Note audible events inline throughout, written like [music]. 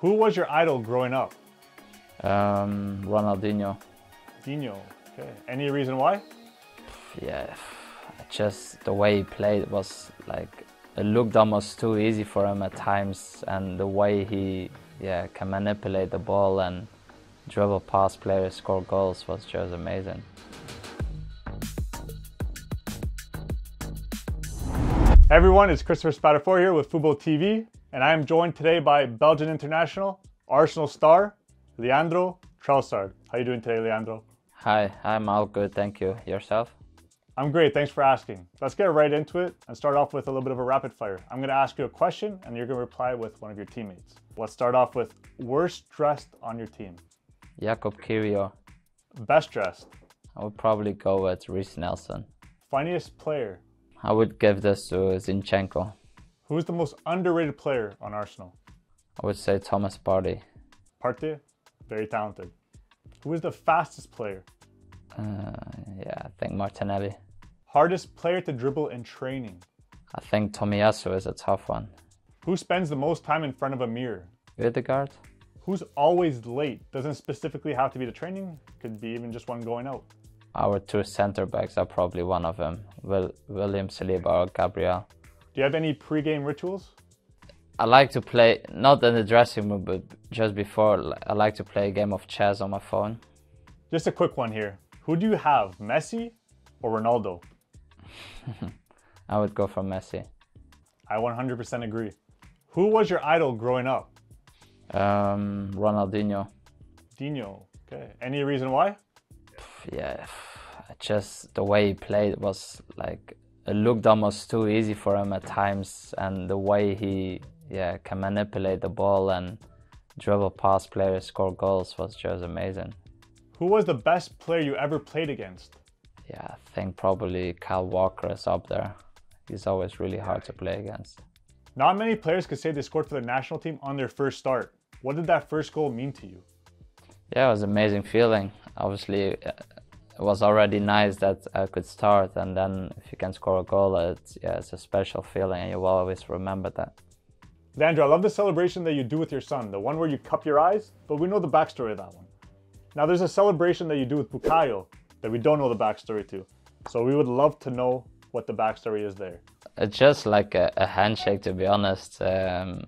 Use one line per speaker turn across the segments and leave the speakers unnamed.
Who was your idol growing up?
Um, Ronaldinho.
Dino. Okay. Any reason why?
Yeah, just the way he played was like it looked almost too easy for him at times, and the way he yeah can manipulate the ball and dribble past players, score goals was just amazing.
Hey everyone, it's Christopher Spatafor here with Fubo TV, and I am joined today by Belgian international, Arsenal star, Leandro Trossard. How are you doing today, Leandro?
Hi, I'm all good, thank you. Yourself?
I'm great, thanks for asking. Let's get right into it and start off with a little bit of a rapid fire. I'm gonna ask you a question and you're gonna reply with one of your teammates. Let's start off with worst dressed on your team.
Jakub Kiwior.
Best dressed.
I would probably go with Reiss Nelson.
Funniest player.
I would give this to Zinchenko.
Who's the most underrated player on Arsenal?
I would say Thomas Partey.
Partey, very talented. Who is the fastest player?
Uh, yeah, I think Martinelli.
Hardest player to dribble in training?
I think Tomiyasu is a tough one.
Who spends the most time in front of a mirror?
Ødegaard?
Who's always late? Doesn't specifically have to be the training, could be even just one going out.
Our two center backs are probably one of them. Will, William Saliba or Gabriel.
Do you have any pre-game rituals?
I like to play, not in the dressing room, but just before, I like to play a game of chess on my phone.
Just a quick one here. Who do you have, Messi or Ronaldo? [laughs]
I would go for Messi.
I 100% agree. Who was your idol growing up?
Um, Ronaldinho.
Dino. Okay. Any reason why?
Yeah, just the way he played was like looked almost too easy for him at times, and the way he yeah can manipulate the ball and dribble past players, score goals was just amazing.
Who was the best player you ever played against?
Yeah, I think probably Kyle Walker is up there. He's always really hard to play against.
Not many players could say they scored for the national team on their first start. What did that first goal mean to you?
Yeah, it was an amazing feeling. Obviously, was already nice that I could start, and then if you can score a goal, it's yeah, it's a special feeling, and you will always remember that.
Leandro, I love the celebration that you do with your son, the one where you cup your eyes, but we know the backstory of that one. Now, there's a celebration that you do with Bukayo that we don't know the backstory to. So we would love to know what the backstory is there.
It's just like a, a handshake, to be honest, um,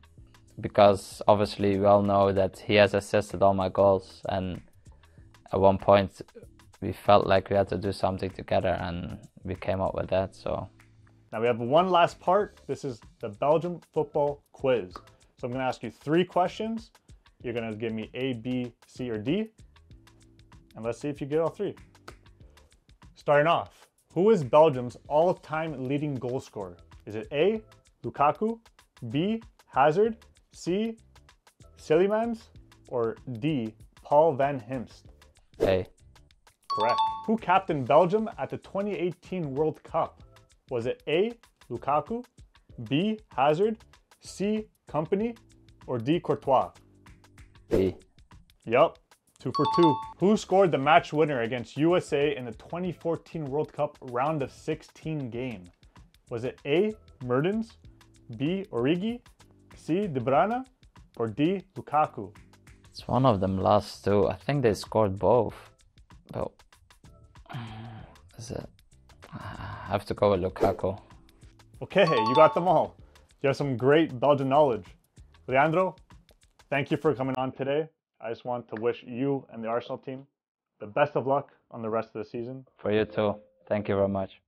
because obviously we all know that he has assisted all my goals, and at one point we felt like we had to do something together, and we came up with that. So
now we have one last part. This is the Belgium football quiz. So I'm going to ask you three questions. You're going to give me A, B, C, or D. And let's see if you get all three. Starting off, who is Belgium's all-time leading goal scorer? Is it A, Lukaku, B, Hazard, C, Tielemans, or D, Paul van Himst?
A.
Correct. Who captained Belgium at the 2018 World Cup? Was it A, Lukaku, B, Hazard, C, Kompany, or D, Courtois?
B.
Yup, two for two. Who scored the match winner against USA in the 2014 World Cup round of 16 game? Was it A, Mertens, B, Origi, C, De Bruyne, or D, Lukaku?
It's one of them last two. I think they scored both. But is it? I have to go with Lukaku.
Okay, you got them all. You have some great Belgian knowledge. Leandro, thank you for coming on today. I just want to wish you and the Arsenal team the best of luck on the rest of the season.
For you too. Thank you very much.